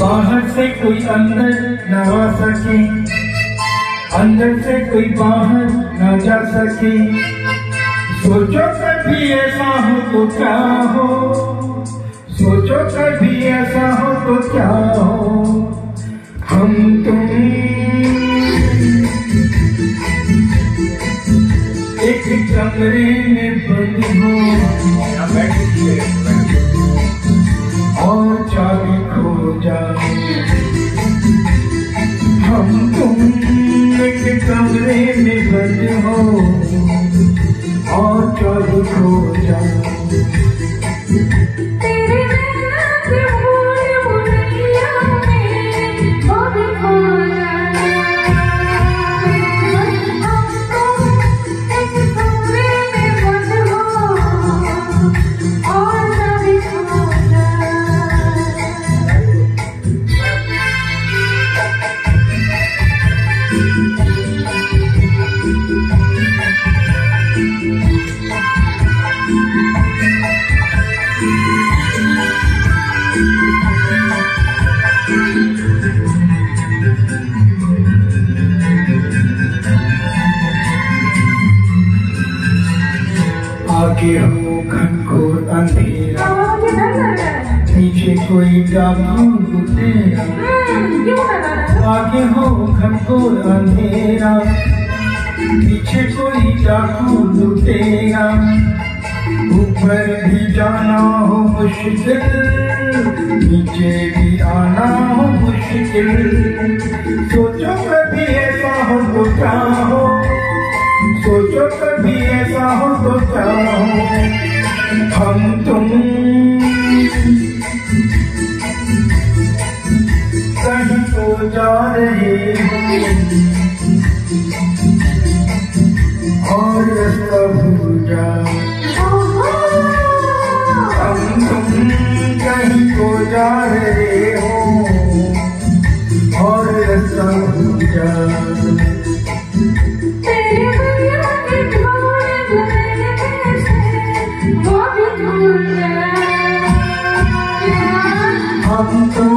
बाहर से कोई अंदर न आ सके। अंदर से कोई बाहर न जा सके। सोचो कभी ऐसा हो तो क्या हो? सोचो कभी ऐसा हो तो क्या हो? हम तुम एक कमरे में बंद हो। आगे हो घनघोर अंधेरा पीछे कोई डाकू लुटेरा आगे हो घनघोर अंधेरा पीछे कोई डाकू लुटेरा ऊपर भी जाना हो मुश्किल नीचे भी आना हो मुश्किल। सोचो कभी ऐसा हो तो क्या हो हम तुम कहीं तो जा रहे और रास्ता भूल जाओ हम तुम कहीं को जा रहे हो, और रास्ता भूल जाओ गया हम तुम एक कमरे में